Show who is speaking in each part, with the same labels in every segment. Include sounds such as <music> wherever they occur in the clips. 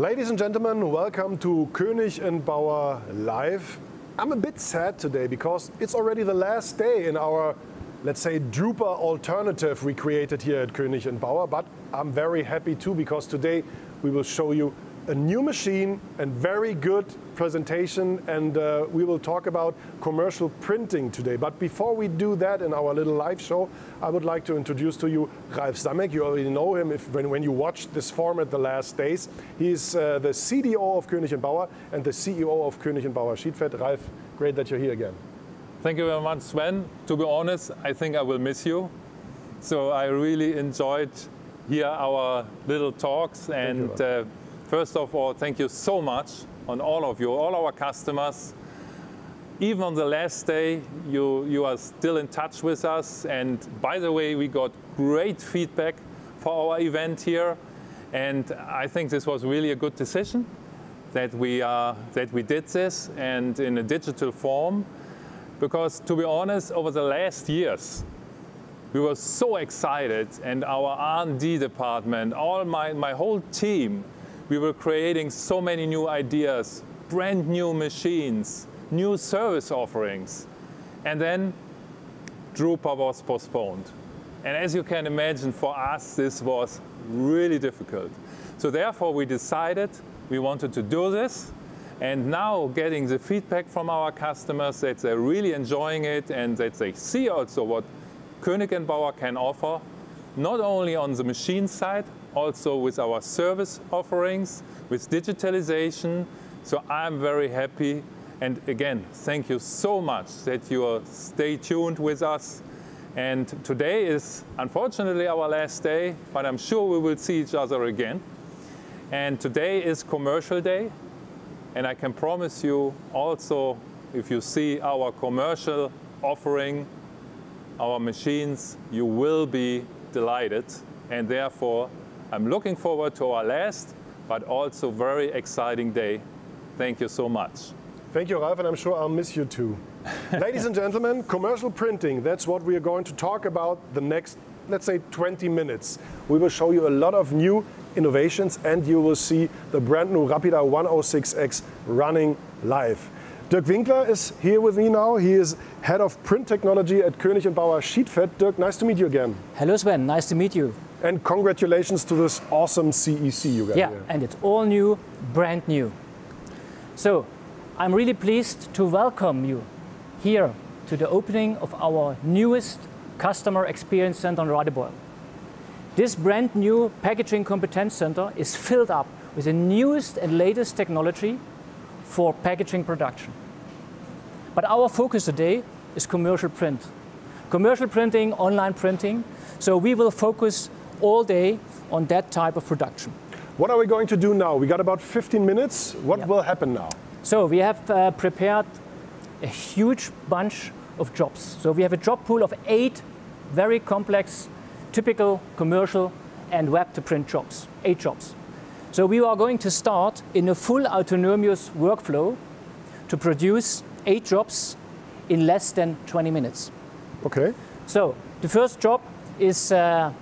Speaker 1: Ladies and gentlemen, welcome to König & Bauer Live. I'm a bit sad today because it's already the last day in our, let's say, Drupa alternative we created here at König & Bauer, but I'm very happy too because today we will show you a new machine and very good presentation and uh, we will talk about commercial printing today. But before we do that in our little live show, I would like to introduce to you Ralf Sammeck. You already know him if, when, when you watched this format the last days. He's uh, the CDO of König & Bauer and the CEO of König & Bauer Sheetfed. Ralf, great that you're here again.
Speaker 2: Thank you very much, Sven. To be honest, I think I will miss you. So I really enjoyed here our little talks and uh, First of all, thank you so much on all of you, all our customers. Even on the last day, you, you are still in touch with us. And by the way, we got great feedback for our event here. And I think this was really a good decision that we, uh, that we did this and in a digital form. Because to be honest, over the last years, we were so excited and our R&D department, all my, my whole team we were creating so many new ideas, brand new machines, new service offerings. And then Drupa was postponed. And as you can imagine, for us, this was really difficult. So therefore, we decided we wanted to do this. And now getting the feedback from our customers that they're really enjoying it and that they see also what Koenig & Bauer can offer, not only on the machine side, also with our service offerings, with digitalization. So I'm very happy. And again, thank you so much that you stay tuned with us. And today is unfortunately our last day, but I'm sure we will see each other again. And today is commercial day. And I can promise you also, if you see our commercial offering, our machines, you will be delighted. And therefore, I'm looking forward to our last, but also very exciting day. Thank you so much.
Speaker 1: Thank you, Ralf, and I'm sure I'll miss you too. <laughs> Ladies and gentlemen, commercial printing, that's what we are going to talk about the next, let's say, 20 minutes. We will show you a lot of new innovations and you will see the brand new Rapida 106X running live. Dirk Winkler is here with me now. He is head of print technology at König & Bauer Sheetfed. Dirk, nice to meet you again.
Speaker 3: Hello Sven, nice to meet you.
Speaker 1: And congratulations to this awesome CEC you got
Speaker 3: yeah,
Speaker 1: here.
Speaker 3: and it's all new, brand new. So I'm really pleased to welcome you here to the opening of our newest customer experience center on Radebeul. This brand new packaging competence center is filled up with the newest and latest technology for packaging production. But our focus today is commercial print. Commercial printing, online printing. So we will focus all day on that type of production.
Speaker 1: What are we going to do now? We got about 15 minutes. What will happen now?
Speaker 3: So we have uh, prepared a huge bunch of jobs. So we have a job pool of eight very complex, typical commercial and web to print jobs, eight jobs. So we are going to start in a full autonomous workflow to produce eight jobs in less than 20 minutes.
Speaker 1: Okay.
Speaker 3: So the first job is uh,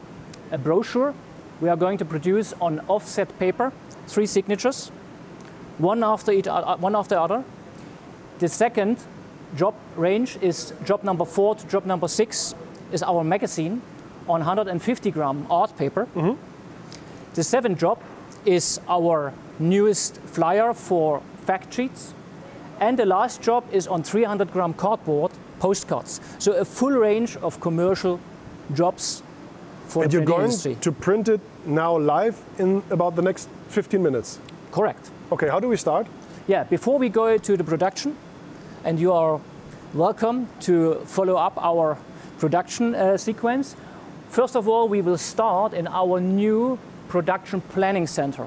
Speaker 3: a brochure we are going to produce on offset paper, three signatures, one after each one after the other. The second job range is job number four to job number six is our magazine on 150 gram art paper. Mm -hmm. The seventh job is our newest flyer for fact sheets. And the last job is on 300 gram cardboard postcards. So a full range of commercial jobs for
Speaker 1: and
Speaker 3: the
Speaker 1: you're going to print it now live in about the next 15 minutes.
Speaker 3: Correct.
Speaker 1: Okay, how do we start?
Speaker 3: Yeah, before we go to the production, and you are welcome to follow up our production uh, sequence. First of all, we will start in our new production planning center,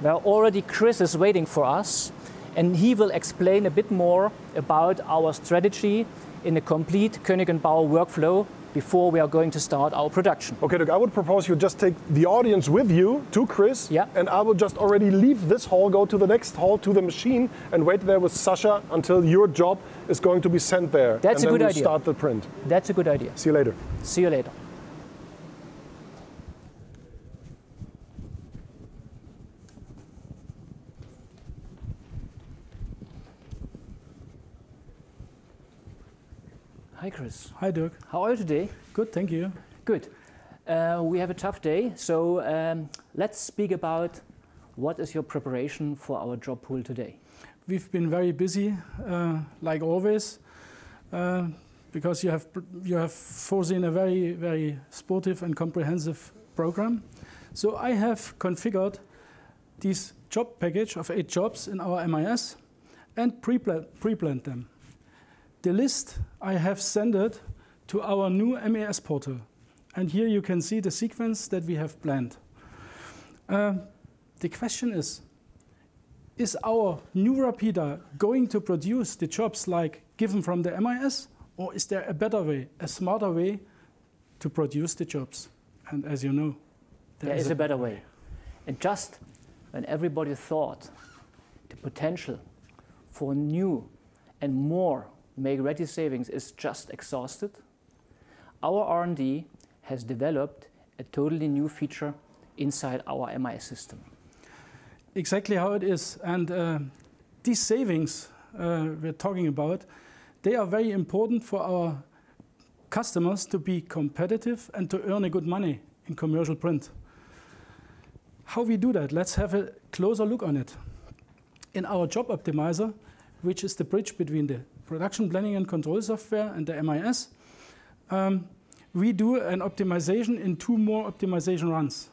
Speaker 3: where already Chris is waiting for us, and he will explain a bit more about our strategy in a complete Koenig & Bauer workflow before we are going to start our production.
Speaker 1: Okay, look, I would propose you just take the audience with you to Chris,
Speaker 3: yeah.
Speaker 1: and I will just already leave this hall, go to the next hall, to the machine, and wait there with Sascha until your job is going to be sent there.
Speaker 3: That's
Speaker 1: and
Speaker 3: a good idea.
Speaker 1: start the print.
Speaker 3: That's a good idea.
Speaker 1: See you later.
Speaker 3: See you later. Chris.
Speaker 4: Hi, Dirk.
Speaker 3: How are you today?
Speaker 4: Good, thank you.
Speaker 3: Good. Uh, we have a tough day, so um, let's speak about what is your preparation for our job pool today.
Speaker 4: We've been very busy, uh, like always, uh, because you have you have foreseen a very very sportive and comprehensive program. So I have configured this job package of eight jobs in our MIS and pre-planned them. The list I have sent it to our new MES portal. And here you can see the sequence that we have planned. Uh, the question is, is our new Rapida going to produce the jobs like given from the MIS? Or is there a better way, a smarter way to produce the jobs? And as you know,
Speaker 3: there, there is, is a better way. And just when everybody thought the potential for new and more make-ready savings is just exhausted, our R&D has developed a totally new feature inside our MIS system.
Speaker 4: Exactly how it is. And uh, these savings uh, we're talking about, they are very important for our customers to be competitive and to earn a good money in commercial print. How we do that, let's have a closer look on it. In our job optimizer, which is the bridge between the production planning and control software and the MIS, um, we do an optimization in two more optimization runs.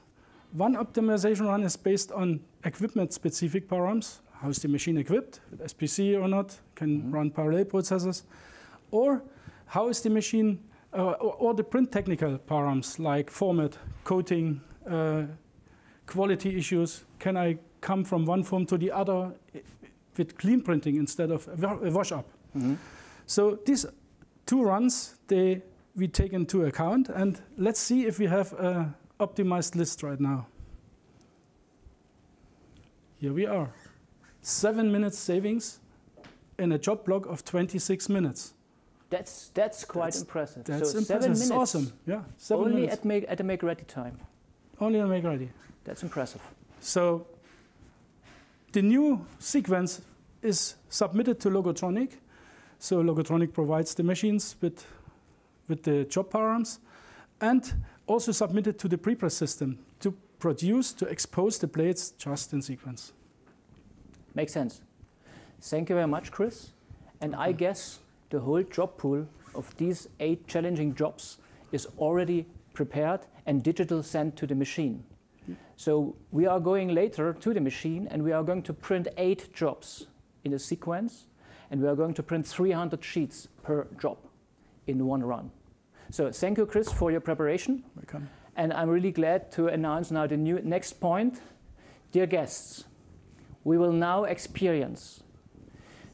Speaker 4: One optimization run is based on equipment-specific params. How is the machine equipped, with SPC or not, can mm -hmm. run parallel processes. Or how is the machine, uh, or, or, the print technical params like format, coating, uh, quality issues. Can I come from one form to the other with clean printing instead of a wash up? Mm -hmm. So these two runs, they we take into account, and let's see if we have a optimized list right now. Here we are. Seven minutes savings in a job block of 26 minutes.
Speaker 3: That's, that's quite
Speaker 4: that's,
Speaker 3: impressive.
Speaker 4: That's
Speaker 3: so
Speaker 4: impressive.
Speaker 3: seven minutes.
Speaker 4: awesome. Yeah, seven
Speaker 3: Only
Speaker 4: minutes.
Speaker 3: at, make, at the make ready time.
Speaker 4: Only at make ready.
Speaker 3: That's impressive.
Speaker 4: So the new sequence is submitted to Logotronic. So Logotronic provides the machines with, with the job params and also submitted to the prepress system to produce, to expose the blades just in sequence.
Speaker 3: Makes sense. Thank you very much, Chris. And I mm. guess the whole job pool of these eight challenging jobs is already prepared and digital sent to the machine. Mm. So we are going later to the machine and we are going to print eight jobs in a sequence and we are going to print 300 sheets per job in one run. So thank you, Chris, for your preparation.
Speaker 4: Welcome.
Speaker 3: And I'm really glad to announce now the new next point. Dear guests, we will now experience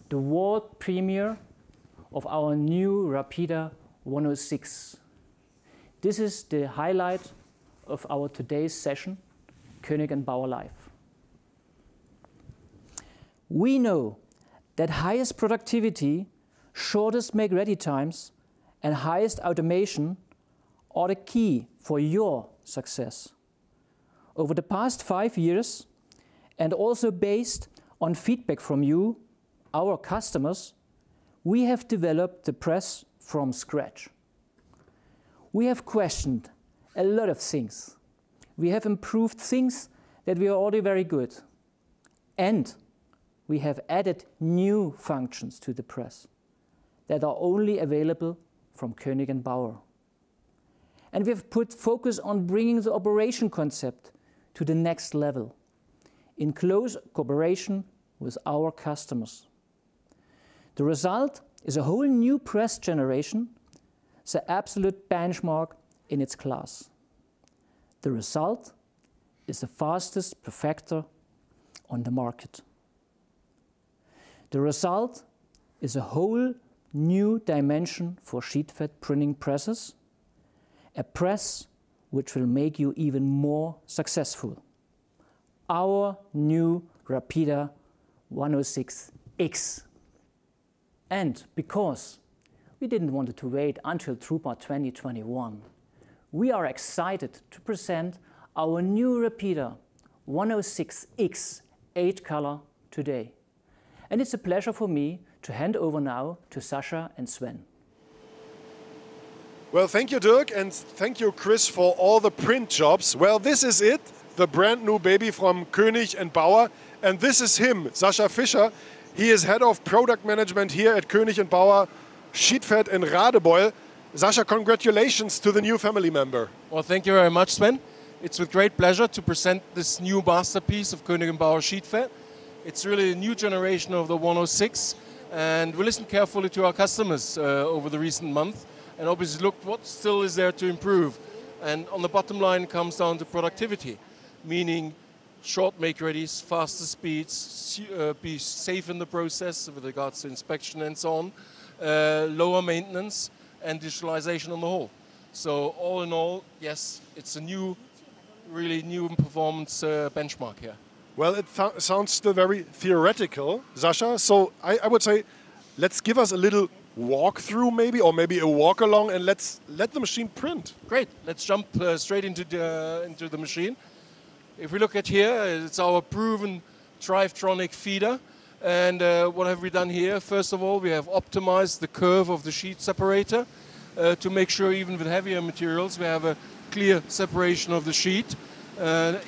Speaker 3: the world premiere of our new Rapida 106. This is the highlight of our today's session, Koenig and Bauer Live. We know that highest productivity, shortest make-ready times, and highest automation are the key for your success. Over the past five years, and also based on feedback from you, our customers, we have developed the press from scratch. We have questioned a lot of things. We have improved things that we are already very good. And we have added new functions to the press that are only available from Koenig and Bauer. And we have put focus on bringing the operation concept to the next level in close cooperation with our customers. The result is a whole new press generation, the absolute benchmark in its class. The result is the fastest perfector on the market. The result is a whole new dimension for sheet-fed printing presses, a press which will make you even more successful. Our new Rapida 106X. And because we didn't want to wait until Drupa 2021, we are excited to present our new Rapida 106X 8 color today. And it's a pleasure for me to hand over now to Sascha and Sven.
Speaker 1: Well, thank you, Dirk, and thank you, Chris, for all the print jobs. Well, this is it, the brand new baby from König and Bauer, and this is him, Sascha Fischer. He is head of product management here at König and Bauer Sheetfed and Radebeul. Sascha, congratulations to the new family member.
Speaker 5: Well, thank you very much, Sven. It's with great pleasure to present this new masterpiece of König & Bauer Sheetfed. It's really a new generation of the 106, and we listened carefully to our customers uh, over the recent month, and obviously looked what still is there to improve. And on the bottom line comes down to productivity, meaning short make readies, faster speeds, uh, be safe in the process with regards to inspection and so on, uh, lower maintenance, and digitalization on the whole. So all in all, yes, it's a new, really new performance uh, benchmark here.
Speaker 1: Well, it sounds still very theoretical, Sascha. So I, I, would say, let's give us a little walkthrough, maybe, or maybe a walk along, and let's let the machine print.
Speaker 5: Great. Let's jump uh, straight into the into the machine. If we look at here, it's our proven Drivetronic feeder. And uh, what have we done here? First of all, we have optimized the curve of the sheet separator uh, to make sure even with heavier materials we have a clear separation of the sheet, uh,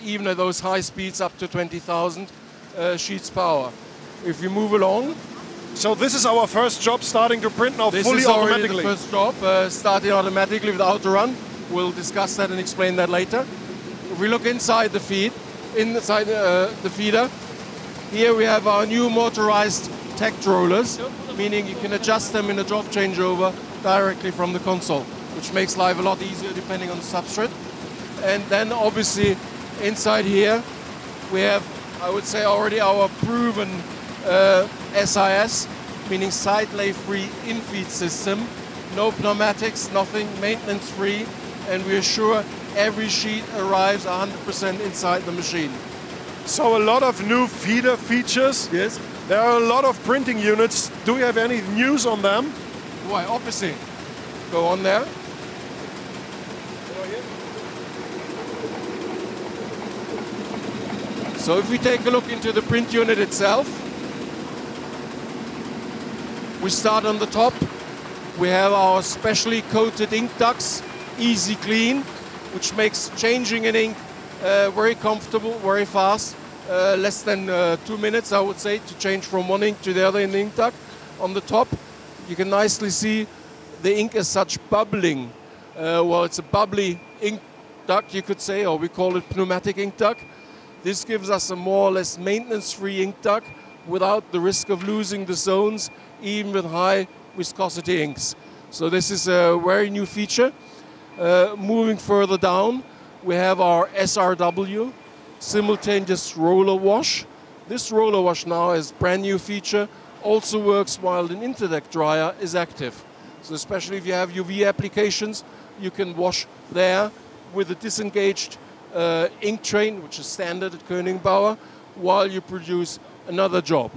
Speaker 5: even at those high speeds up to 20,000 uh, sheets per hour. If we move along,
Speaker 1: so this is our first job starting to print now
Speaker 5: this
Speaker 1: fully
Speaker 5: is
Speaker 1: automatically.
Speaker 5: the first job uh, starting automatically without the run. We'll discuss that and explain that later. If we look inside the feed, inside uh, the feeder, here we have our new motorized tech rollers, meaning you can adjust them in a job changeover directly from the console, which makes life a lot easier depending on the substrate. And then obviously inside here we have, I would say already our proven uh, SIS, meaning side lay free in-feed system, no pneumatics, nothing, maintenance free, and we assure every sheet arrives 100% inside the machine.
Speaker 1: So a lot of new feeder features.
Speaker 5: Yes.
Speaker 1: There are a lot of printing units. Do you have any news on them?
Speaker 5: Why, obviously. Go on there. So if we take a look into the print unit itself, we start on the top. We have our specially coated ink ducts, easy clean, which makes changing an ink uh, very comfortable, very fast. Uh, less than uh, two minutes, I would say, to change from one ink to the other in the ink duct. On the top, you can nicely see the ink as such bubbling. Uh, well, it's a bubbly ink duct, you could say, or we call it pneumatic ink duct. This gives us a more or less maintenance-free ink duct without the risk of losing the zones, even with high viscosity inks. So this is a very new feature. Uh, moving further down, we have our SRW, simultaneous roller wash. This roller wash now is brand new feature, also works while an interdeck dryer is active. So especially if you have UV applications, you can wash there with a disengaged uh, ink train, which is standard at Koenig Bauer, while you produce another job.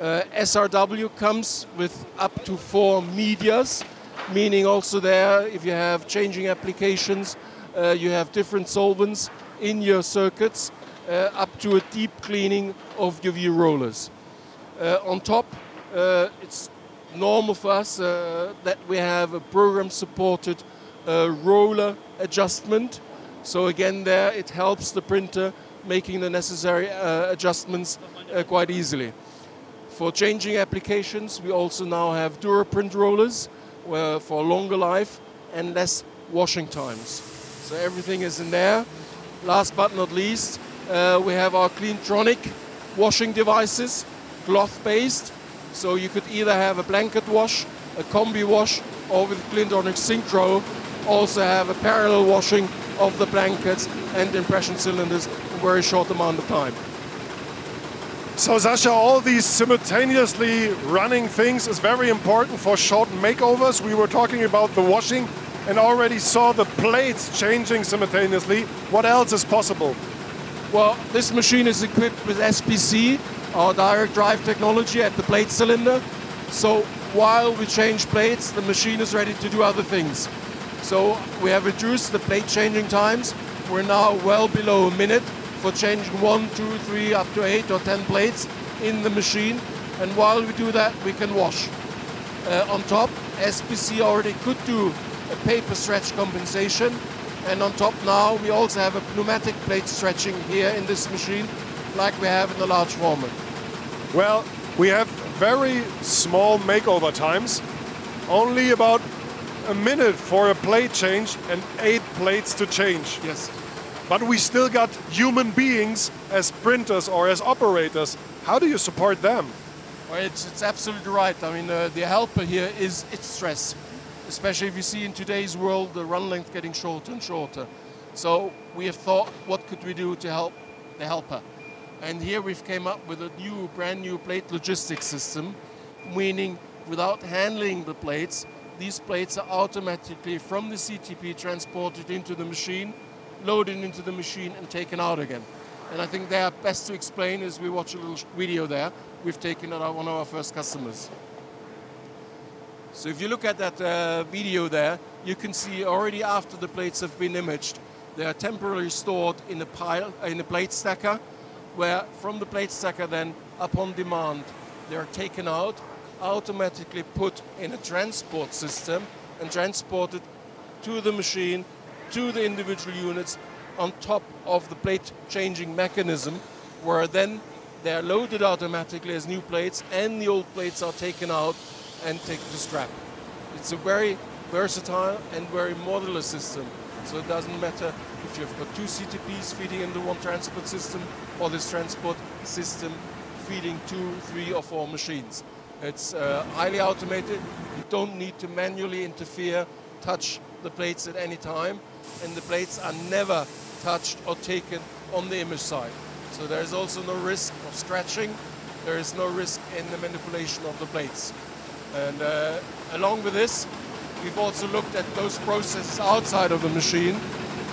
Speaker 5: Uh, SRW comes with up to four medias, meaning also there, if you have changing applications, uh, you have different solvents in your circuits, uh, up to a deep cleaning of UV rollers. Uh, on top, uh, it's normal for us that we have a program-supported roller adjustment. So again, there it helps the printer making the necessary adjustments quite easily. For changing applications, we also now have DuraPrint rollers, uh, for longer life and less washing times. So everything is in there. Last but not least, uh, we have our Cleantronic washing devices, cloth-based. So you could either have a blanket wash, a combi wash, or with Cleantronic Synchro, also have a parallel washing of the blankets and impression cylinders in a very short amount of time.
Speaker 1: So Sascha, all these simultaneously running things is very important for short makeovers. We were talking about the washing and already saw the plates changing simultaneously. What else is possible?
Speaker 5: Well, this machine is equipped with SPC, our direct drive technology at the plate cylinder. So while we change plates, the machine is ready to do other things. So we have reduced the plate changing times. We're now well below a minute for changing one, two, three, up to eight or 10 plates in the machine. And while we do that, we can wash. Uh, on top, SPC already could do a paper stretch compensation. And on top now, we also have a pneumatic plate stretching here in this machine, like we have in the large format.
Speaker 1: Well, we have very small makeover times, only about a minute for a plate change and eight plates to change.
Speaker 5: Yes.
Speaker 1: But we still got human beings as printers or as operators. How do you support them?
Speaker 5: Well, it's, it's absolutely right. I mean, uh, the helper here is its stress, especially if you see in today's world the run length getting shorter and shorter. So we have thought, what could we do to help the helper? And here we've came up with a new, brand new plate logistics system, meaning without handling the plates, these plates are automatically from the CTP transported into the machine, loaded into the machine and taken out again. And I think they are best to explain as we watch a little video there. We've taken out one of our first customers. So if you look at that uh, video there, you can see already after the plates have been imaged, they are temporarily stored in a pile, in a plate stacker, where from the plate stacker then, upon demand, they are taken out, automatically put in a transport system and transported to the machine, to the individual units, on top of the plate changing mechanism where then they are loaded automatically as new plates and the old plates are taken out and taken to scrap. It's a very versatile and very modular system. So it doesn't matter if you've got two CTPs feeding into one transport system or this transport system feeding two, three or four machines. It's uh, highly automated. You don't need to manually interfere, touch the plates at any time. And the plates are never touched or taken on the image side. So there is also no risk of scratching. There is no risk in the manipulation of the plates. And uh, along with this, we've also looked at those processes outside of the machine.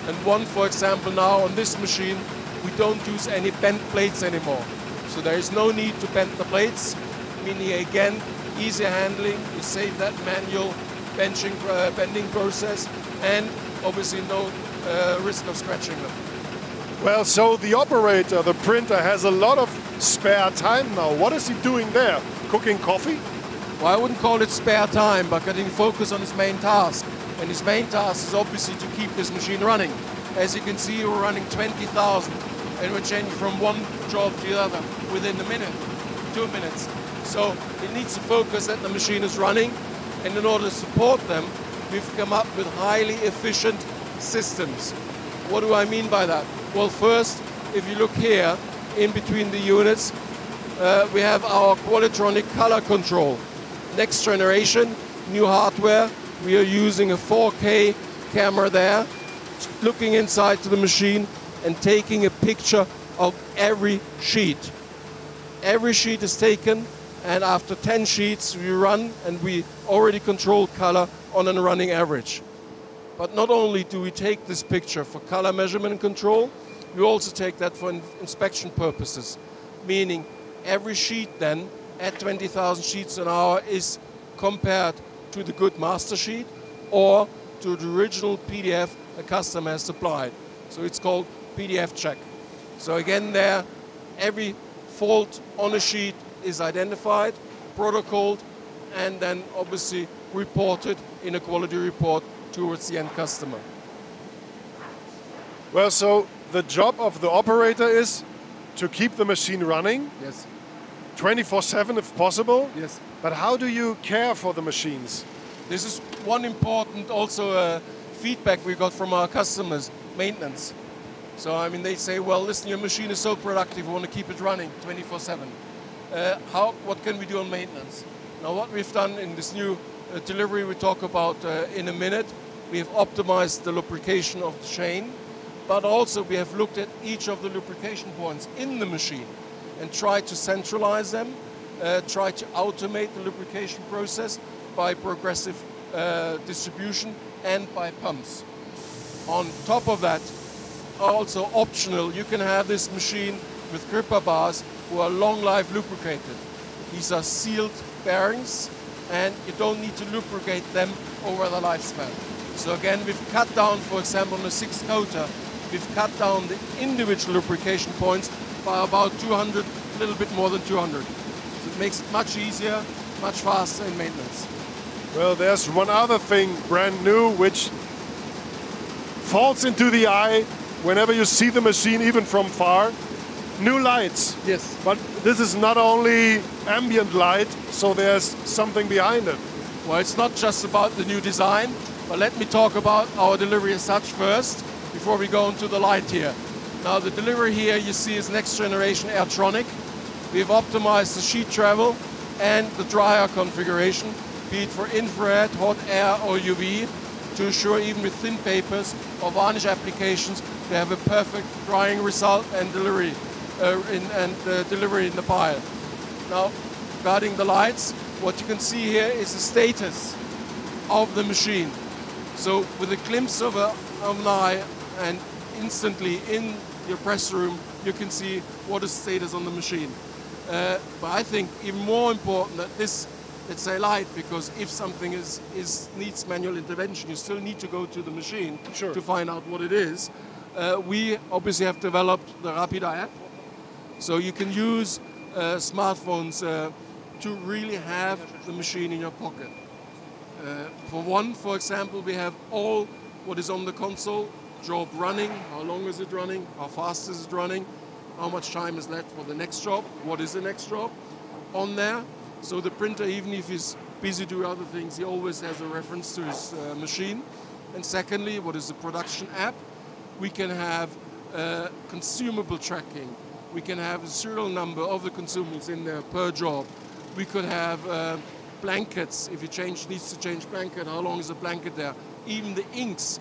Speaker 5: And one, for example, now on this machine, we don't use any bent plates anymore. So there is no need to bend the plates, meaning again, easy handling, you save that manual benching, uh, bending process, and obviously no uh, risk of scratching them.
Speaker 1: Well, so the operator, the printer, has a lot of spare time now. What is he doing there? Cooking coffee?
Speaker 5: Well, I wouldn't call it spare time, but getting focus on his main task. And his main task is obviously to keep this machine running. As you can see, we're running 20,000 and we're changing from one job to the other within a minute, two minutes. So it needs to focus that the machine is running. And in order to support them, we've come up with highly efficient systems. What do I mean by that? Well, first, if you look here, in between the units, uh, we have our Qualitronic color control. Next generation, new hardware. We are using a 4K camera there, looking inside to the machine and taking a picture of every sheet. Every sheet is taken, and after 10 sheets, we run and we already control color on a running average. But not only do we take this picture for color measurement and control, we also take that for inspection purposes, meaning every sheet then at 20,000 sheets an hour is compared to the good master sheet or to the original PDF a customer has supplied. So it's called PDF check. So again there, every fault on a sheet is identified, protocoled, and then obviously reported in a quality report towards the end customer.
Speaker 1: Well, so the job of the operator is to keep the machine running
Speaker 5: Yes.
Speaker 1: 24 7 if possible.
Speaker 5: Yes.
Speaker 1: But how do you care for the machines?
Speaker 5: This is one important also uh, feedback we got from our customers, maintenance. So I mean, they say, well, listen, your machine is so productive, we want to keep it running 24/7. Uh, how? What can we do on maintenance? Now, what we've done in this new uh, delivery we talk about uh, in a minute, we have optimized the lubrication of the chain, but also we have looked at each of the lubrication points in the machine and tried to centralize them, uh, try to automate the lubrication process by progressive uh, distribution and by pumps. On top of that, also optional, you can have this machine with gripper bars who are long life lubricated. These are sealed bearings and you don't need to lubricate them over the lifespan. So again, we've cut down, for example, on the six coater, we've cut down the individual lubrication points by about 200, a little bit more than 200. So it makes it much easier, much faster in maintenance.
Speaker 1: Well, there's one other thing brand new which falls into the eye whenever you see the machine, even from far. New lights.
Speaker 5: Yes.
Speaker 1: But this is not only ambient light, so there's something behind it.
Speaker 5: Well, it's not just about the new design, but let me talk about our delivery as such first, before we go into the light here. Now, the delivery here you see is next generation Airtronic. We've optimized the sheet travel and the dryer configuration, be it for infrared, hot air, or UV, to ensure even with thin papers or varnish applications, they have a perfect drying result and delivery in, and uh, delivery in the pile. Now, regarding the lights, what you can see here is the status of the machine. So with a glimpse of, a, of an eye and instantly in your press room, you can see what is the status on the machine. Uh, but I think even more important that this, let's say light, because if something is, is needs manual intervention, you still need to go to the machine
Speaker 1: Sure.
Speaker 5: to find out what it is. Uh, we obviously have developed the Rapida app, so you can use uh, smartphones uh, to really have the machine in your pocket. Uh, for one, for example, we have all what is on the console, job running, how long is it running, how fast is it running, how much time is left for the next job, what is the next job on there. So the printer, even if he's busy doing other things, he always has a reference to his uh, machine. And secondly, what is the production app? We can have uh, consumable tracking. We can have a serial number of the consumables in there per job. We could have uh, blankets. If you change needs to change blanket, how long is the blanket there? Even the inks,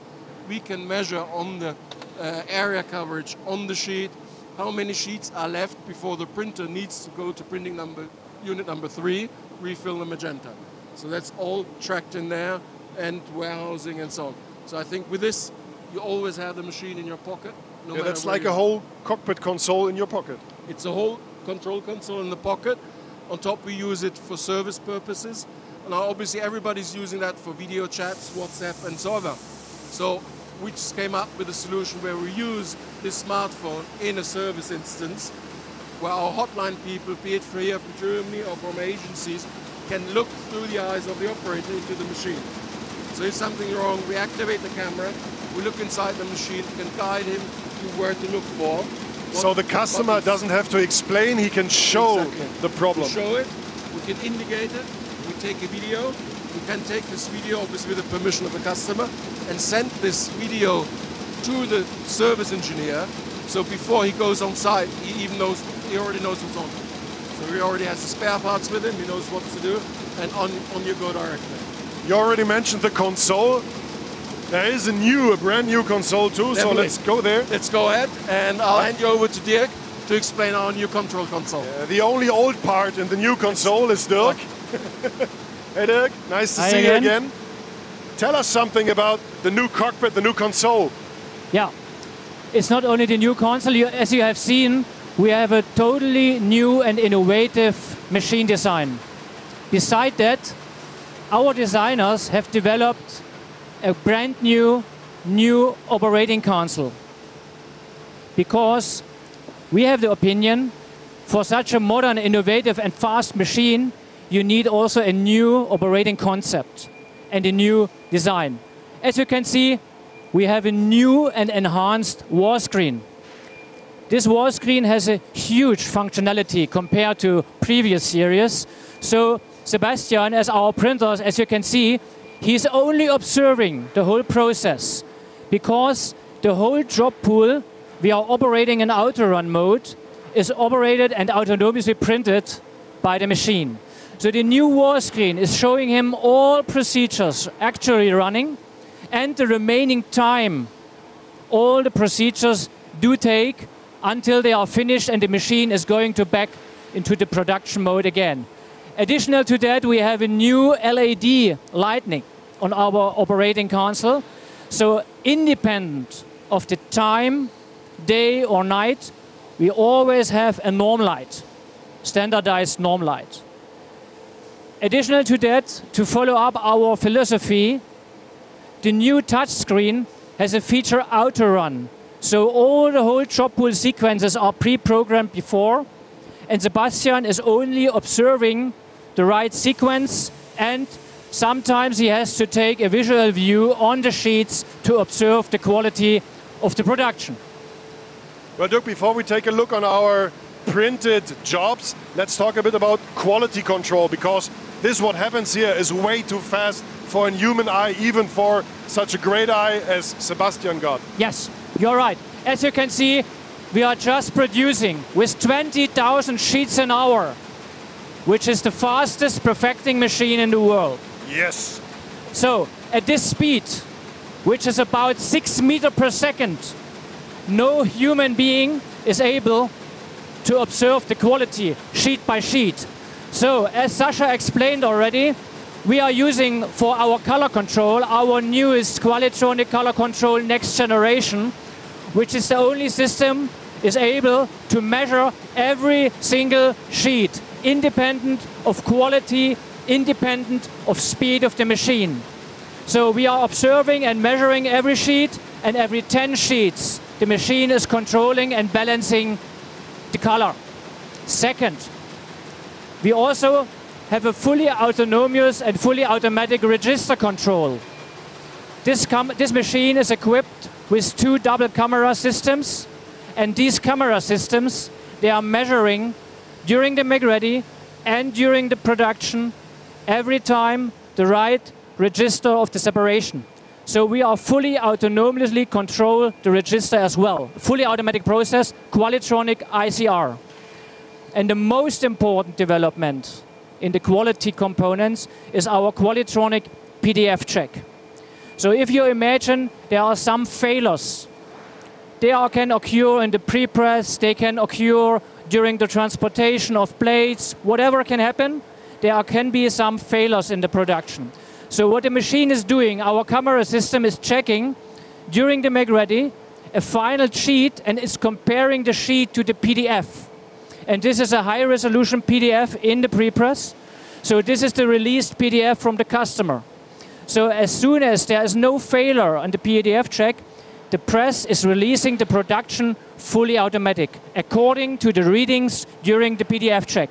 Speaker 5: we can measure on the uh, area coverage on the sheet. How many sheets are left before the printer needs to go to printing number unit number three, refill the magenta. So that's all tracked in there, and warehousing and so on. So I think with this, you always have the machine in your pocket. No
Speaker 1: Yeah, that's like a whole cockpit console in your pocket.
Speaker 5: It's a whole control console in the pocket. On top, we use it for service purposes. Now, obviously, everybody's using that for video chats, WhatsApp, and so on. So, we just came up with a solution where we use this smartphone in a service instance where our hotline people, be it from here from Germany or from agencies, can look through the eyes of the operator into the machine. So if something wrong, we activate the camera, we look inside the machine, can guide him where to look for.
Speaker 1: So the customer doesn't have to explain, he can show
Speaker 5: Exactly.
Speaker 1: the problem.
Speaker 5: We show it, we can indicate it, we take a video, we can take this video obviously with the permission of the customer and send this video to the service engineer. So before he goes on site, he even knows, he already knows what's on. So he already has the spare parts with him, he knows what to do, and on, on you go directly.
Speaker 1: You already mentioned the console. There is a new, a brand new console too, so let's go there.
Speaker 5: Let's go ahead, and I'll hand you over to Dirk to explain our new control console.
Speaker 1: Uh, the only old part in the new console is Dirk. <laughs> hey Dirk, nice to
Speaker 3: Hi
Speaker 1: see
Speaker 3: again.
Speaker 1: you again. Tell us something about the new cockpit, the new console.
Speaker 3: Yeah, it's not only the new console. You, as you have seen, we have a totally new and innovative machine design. Beside that, our designers have developed a brand new, new operating console. Because we have the opinion, for such a modern, innovative, and fast machine, you need also a new operating concept and a new design. As you can see, we have a new and enhanced wall screen. This wall screen has a huge functionality compared to previous series. So Sebastian, as our printers, as you can see, he's only observing the whole process because the whole job pool we are operating in auto run mode is operated and autonomously printed by the machine. So the new wall screen is showing him all procedures actually running and the remaining time all the procedures do take until they are finished and the machine is going to back into the production mode again. Additional to that, we have a new LED lighting on our operating console. So independent of the time, day or night, we always have a norm light, standardized norm light. Additional to that, to follow up our philosophy, the new touchscreen has a feature auto run. So all the whole job pool sequences are pre-programmed before, and Sebastian is only observing the right sequence and sometimes he has to take a visual view on the sheets to observe the quality of the production.
Speaker 1: Well, Dirk, before we take a look on our printed jobs, let's talk a bit about quality control because this what happens here is way too fast for a human eye, even for such a great eye as Sebastian got.
Speaker 3: Yes, you're right. As you can see, we are just producing with 20,000 sheets an hour, which is the fastest perfecting machine in the world.
Speaker 1: Yes.
Speaker 3: So at this speed, which is about six meter per second, no human being is able to observe the quality sheet by sheet. So as Sascha explained already, we are using for our color control our newest Qualitronic color control next generation, which is the only system is able to measure every single sheet, independent of quality, independent of speed of the machine. So we are observing and measuring every sheet, and every 10 sheets, the machine is controlling and balancing the color. Second, we also have a fully autonomous and fully automatic register control. This, this machine is equipped with two double camera systems, and these camera systems, they are measuring during the make ready and during the production every time the right register of the separation. So we are fully autonomously control the register as well. Fully automatic process, Qualitronic ICR. And the most important development in the quality components is our Qualitronic PDF check. So if you imagine there are some failures, they are, can occur in the pre-press, they can occur during the transportation of plates, whatever can happen, there are, can be some failures in the production. So what the machine is doing, our camera system is checking during the make ready a final sheet and is comparing the sheet to the PDF. And this is a high resolution PDF in the prepress. So this is the released PDF from the customer. So as soon as there is no failure on the PDF check, the press is releasing the production fully automatic, according to the readings during the PDF check.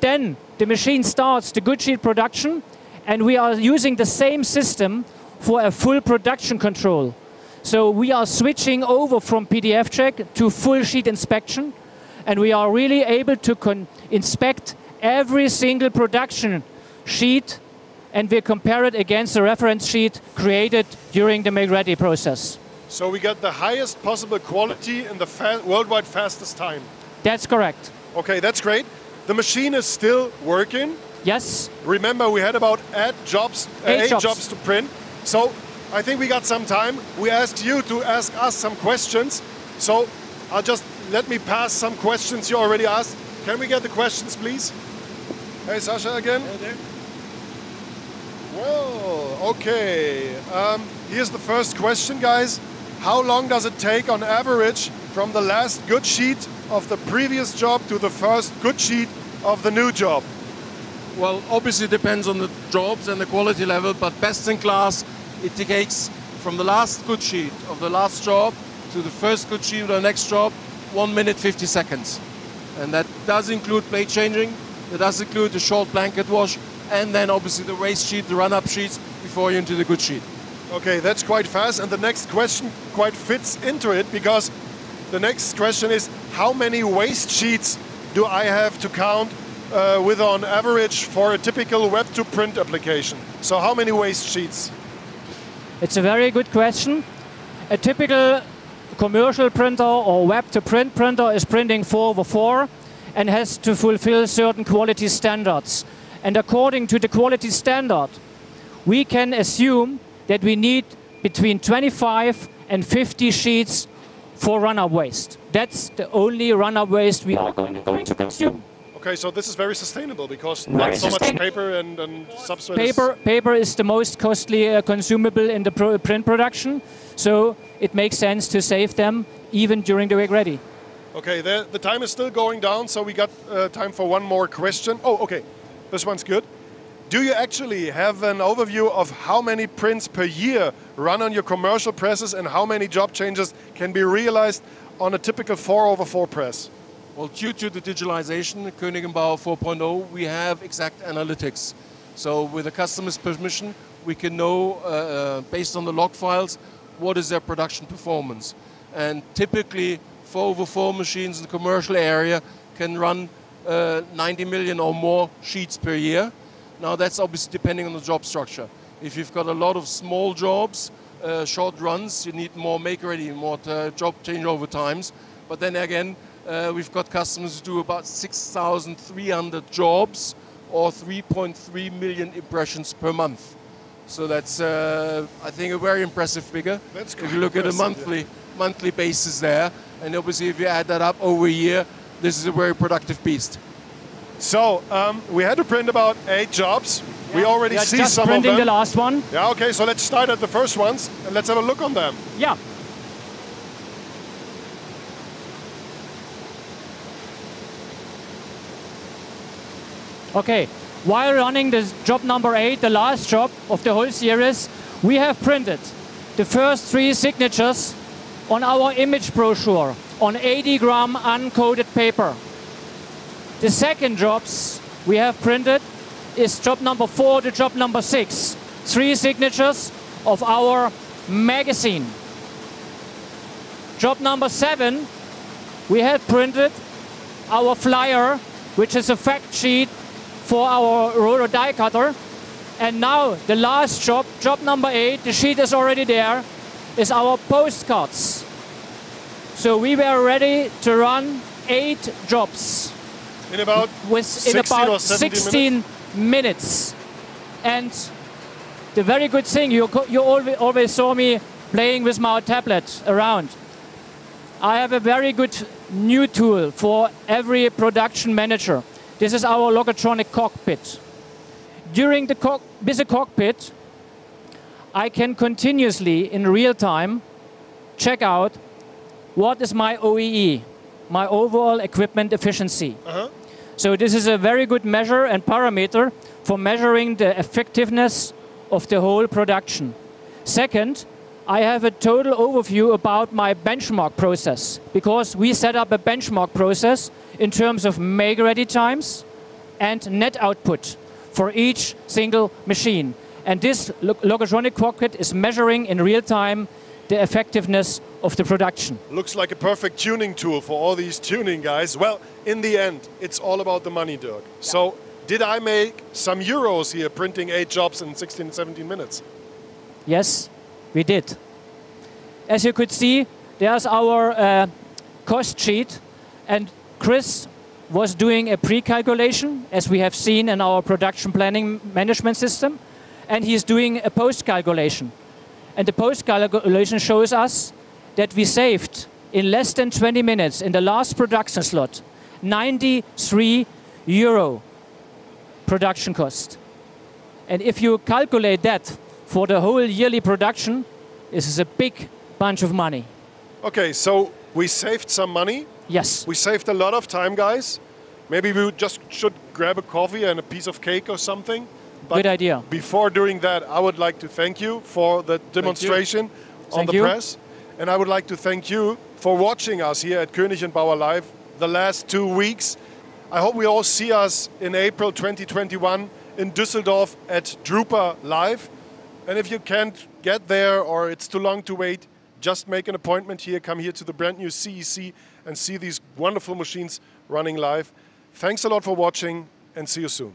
Speaker 3: Then the machine starts the good sheet production, and we are using the same system for a full production control. So we are switching over from PDF check to full sheet inspection, and we are really able to inspect every single production sheet and we compare it against the reference sheet created during the make ready process.
Speaker 1: So we got the highest possible quality in the fa worldwide fastest time.
Speaker 3: That's correct.
Speaker 1: Okay, that's great. The machine is still working.
Speaker 3: Yes.
Speaker 1: Remember, we had about eight jobs, uh,
Speaker 3: eight,
Speaker 1: eight
Speaker 3: jobs.
Speaker 1: jobs to print. So I think we got some time. We asked you to ask us some questions. So I'll just let me pass some questions you already asked. Can we get the questions, please? Hey, Sascha again. Well, okay. Um, here's the first question, guys. How long does it take on average from the last good sheet of the previous job to the first good sheet of the new job?
Speaker 5: Well, obviously it depends on the jobs and the quality level, but best in class, it takes from the last good sheet of the last job to the first good sheet of the next job, 1 minute 50 seconds. And that does include plate changing, that does include the short blanket wash, and then obviously the race sheet, the run-up sheets, before you into the good sheet.
Speaker 1: Okay, that's quite fast. And the next question quite fits into it because the next question is how many waste sheets do I have to count uh, with on average for a typical web to print application? So how many waste sheets?
Speaker 3: It's a very good question. A typical commercial printer or web to print printer is printing 4 over 4 and has to fulfill certain quality standards. And according to the quality standard, we can assume that we need between 25 and 50 sheets for run-up waste. That's the only run-up waste we are going, going to consume.
Speaker 1: Okay, so this is very sustainable because not so much paper and, and substrate.
Speaker 3: Paper,
Speaker 1: is
Speaker 3: paper is the most costly uh, consumable in the pro print production, so it makes sense to save them even during the week ready.
Speaker 1: Okay, the, the time is still going down, so we got uh, time for one more question. Oh, okay, this one's good. Do you actually have an overview of how many prints per year run on your commercial presses and how many job changes can be realized on a typical 4 over 4 press?
Speaker 5: Well, due to the digitalization, Koenig & Bauer 4.0, we have exact analytics. So with the customer's permission, we can know, uh, uh, based on the log files, what is their production performance. And typically, 4over4 machines in the commercial area can run uh, 90 million or more sheets per year. Now that's obviously depending on the job structure. If you've got a lot of small jobs, uh, short runs, you need more make-ready, more uh, job changeover times. But then again, uh, we've got customers who do about 6,300 jobs or 3.3 million impressions per month. So that's, uh, I think, a very impressive figure.
Speaker 1: That's
Speaker 5: if you look at a monthly monthly basis there, and obviously if you add that up over a year, this is a very productive beast.
Speaker 1: So um, we had to print about eight jobs. We already
Speaker 3: We
Speaker 1: see some of
Speaker 3: printing
Speaker 1: them.
Speaker 3: the last one.
Speaker 1: yeah, okay, so let's start at the first ones and let's have a look on them.
Speaker 3: Yeah. Okay, while running this job number eight, the last job of the whole series, we have printed the first three signatures on our image brochure on 80 gram uncoated paper. The second jobs we have printed is job number four to job number six. Three signatures of our magazine. Job number seven, we have printed our flyer, which is a fact sheet for our roller die cutter. And now the last job, job number eight, the sheet is already there, is our postcards. So we were ready to run eight jobs
Speaker 1: In about
Speaker 3: with in
Speaker 1: 16 or
Speaker 3: about
Speaker 1: 17
Speaker 3: 16 minutes. And the very good thing, you, you always, always saw me playing with my tablet around. I have a very good new tool for every production manager. This is our Logotronic cockpit. During the cock busy cockpit, I can continuously, in real time, check out what is my OEE, my overall equipment efficiency. Uh-huh. So this is a very good measure and parameter for measuring the effectiveness of the whole production. Second, I have a total overview about my benchmark process because we set up a benchmark process in terms of make ready times and net output for each single machine. And this Log- Logotronic cockpit is measuring in real time the effectiveness of the production.
Speaker 1: looks like a perfect tuning tool for all these tuning guys. Well, in the end, it's all about the money, Dirk. So, did I make some euros here printing eight jobs in 16, 17 minutes?
Speaker 3: Yes, we did. As you could see, there's our uh, cost sheet, and Chris was doing a pre-calculation, as we have seen in our production planning management system, and he's doing a post-calculation. And the post-calculation shows us that we saved in less than 20 minutes in the last production slot 93 euro production cost. And if you calculate that for the whole yearly production, this is a big bunch of money.
Speaker 1: Okay, so we saved some money.
Speaker 3: Yes.
Speaker 1: We saved a lot of time, guys. Maybe we just should grab a coffee and a piece of cake or something. But
Speaker 3: Good idea.
Speaker 1: Before doing that, I would like to thank you for the demonstration on
Speaker 3: Thank
Speaker 1: the
Speaker 3: you.
Speaker 1: press. And I would like to thank you for watching us here at Koenig and Bauer Live the last two weeks. I hope we all see us in April 2021 in Düsseldorf at Drupa Live. And if you can't get there or it's too long to wait, just make an appointment here, come here to the brand new CEC and see these wonderful machines running live. Thanks a lot for watching and see you soon.